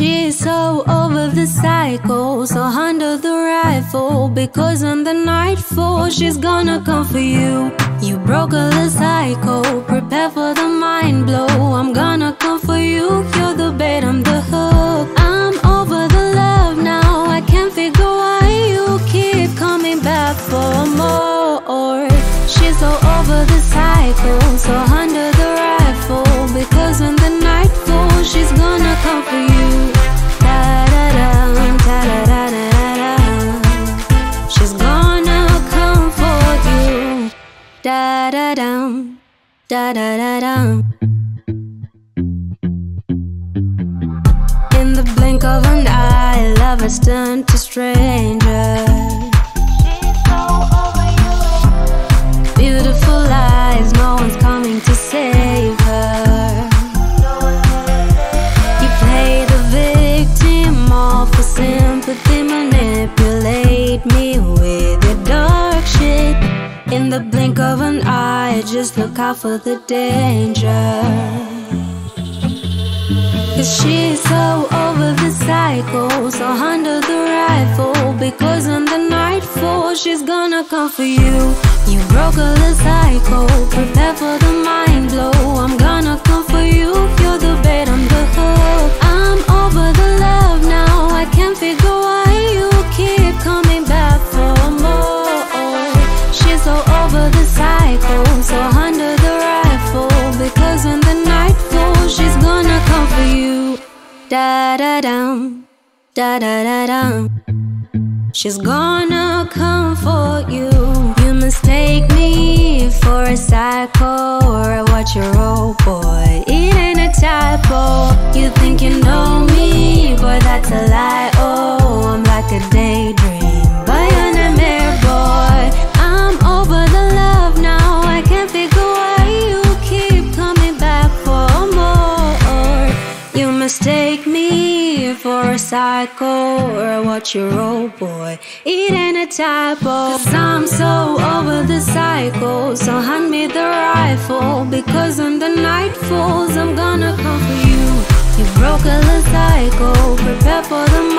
She's so over the cycle, so handle the rifle. Because on the nightfall, she's gonna come for you. You broke a the cycle, prepare for the mind blow. I'm gonna come for you, you're the bait, I'm the hook. I'm over the love now, I can't figure why you keep coming back for more. Da da dum, da da da dum. In the blink of an eye, love has turned to stranger. Beautiful eyes, no one's coming to save her. You play the victim, all for sympathy, manipulate me with. In the blink of an eye, just look out for the danger. Cause she's so over the cycle, so handle the rifle. Because on the nightfall, she's gonna come for you. Da da dum, da da da dum. She's gonna come for you. You mistake me for a psycho or a watch your old boy. It ain't a typo. You think you know me, but that's a lie. Mistake me for a psycho or watch your old boy. It ain't a typo. Cause I'm so over the cycle. So hand me the rifle. Because when the night falls, I'm gonna come for you. You broke a cycle. Prepare for the